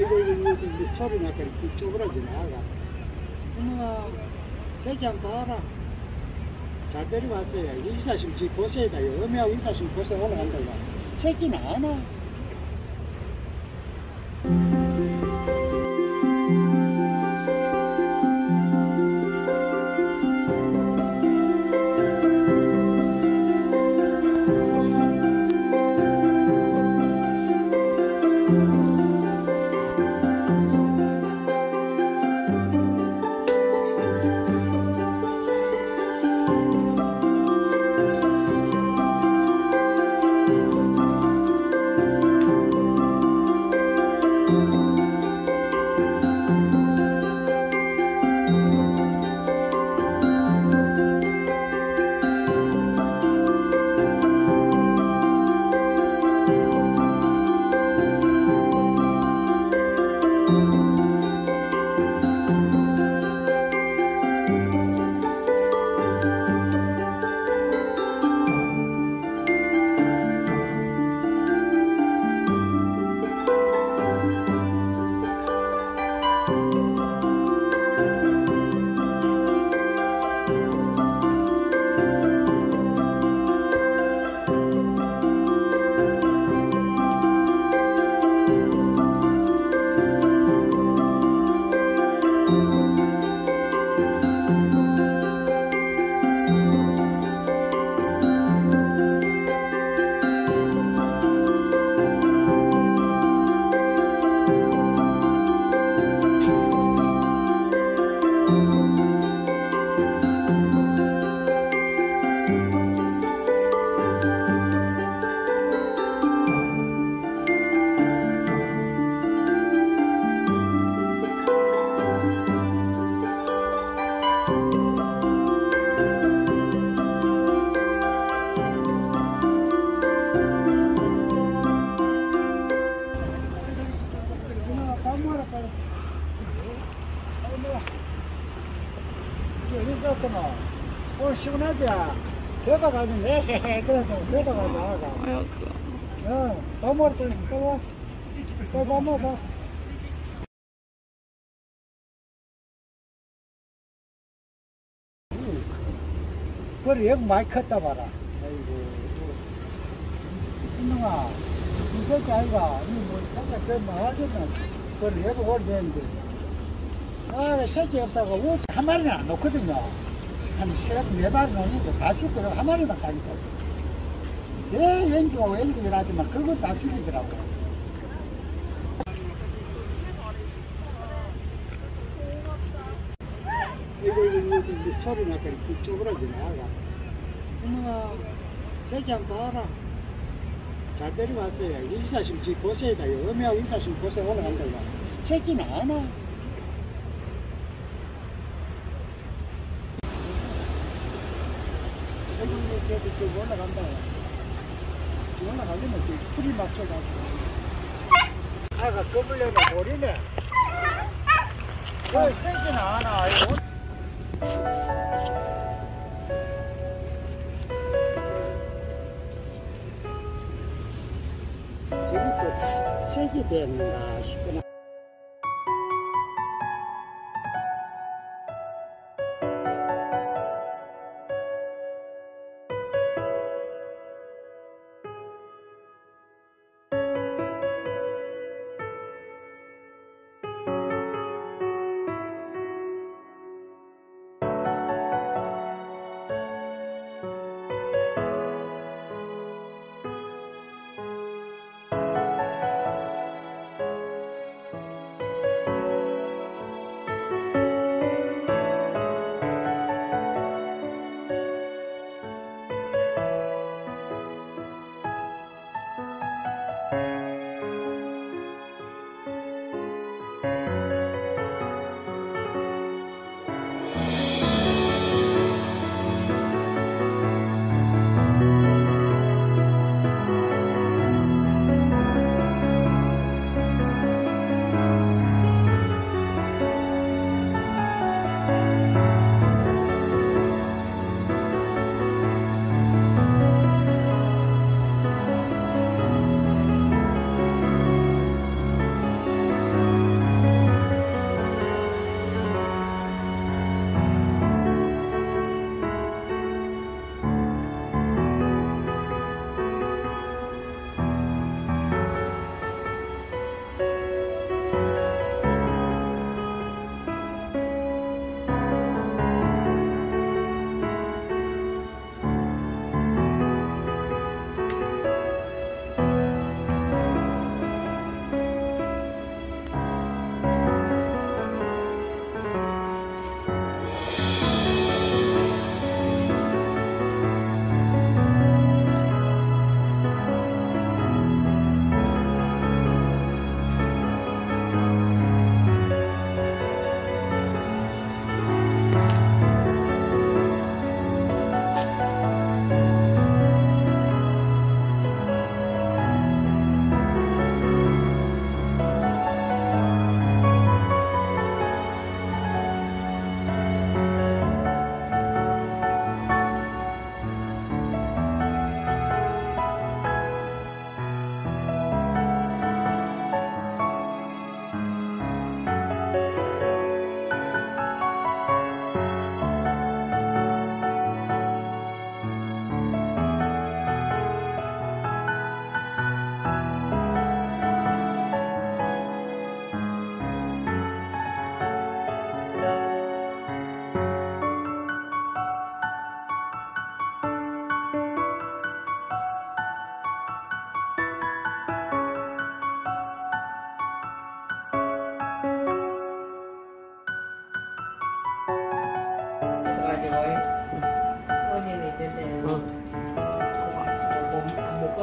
이거 이거 소리 나니까 쪼그라지 나가. 엄마가 새끼 한 번 봐라. 잘 데려왔어요. 이사심 지 고세다. 어미하고 이사심 고세 올라간다. 이거. 새끼는 안 와. 갔구나. 오늘 시원하지? 배가 가면 네 그래서 배가 가면 나가. 아유, 그거. 어, 밥 먹으러 빨리. 빨리 와. 빨리 밥 먹어. 벌이 여기 많이 컸다 봐라. 아이고. 이놈아, 이 새끼 아이가, 이 뭐, 잠깐 그뭐 하겠나. 벌이 여기 오래됐는데. 아, 새끼 없어가 우한 마리는 안 놓거든요. 한 세, 네 마리 놓는데 다 죽고 한 마리만 딱 있어. 왜 연기고 연기라지만 그거 다 죽이더라고. 이거 이거 소리 나니까 쪼그라지 나가. 엄마가 새끼 한번 봐라. 잘 데려왔어요. 이사심 지 고세다. 어미하고 이사심 고세 올라간다. 이거. 안 와. 여기 이렇게 좀 올라간다. 좀 올라가려면 좀 풀이 막혀가지고. 아가. 그 셋이는 안 와. 이거 저기 또 색이 됐는가 싶구나.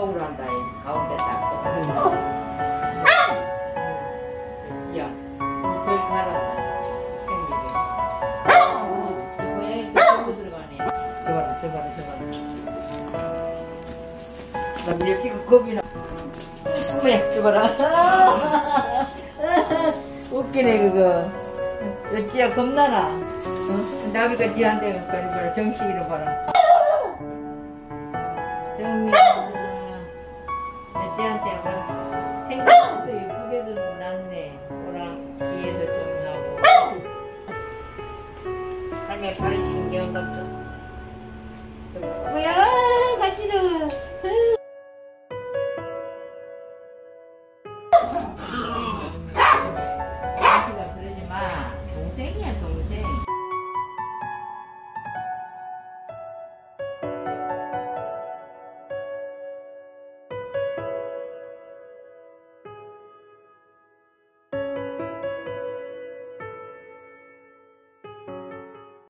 몸 한다 가운데 딱 들어가네 저봐라 저봐라 저봐라 나 이렇게 겁이 나 뭐야 저봐라 웃기네 그거 어찌야 겁나나 어? 나비가 지한테 봐라 정식 잃어봐라. 정미야 지한테 봐라 생각도 예쁘게도 났네. 꼬랑 뒤에도 좀 나고. 삶에 바른 신경도. 좀 뭐야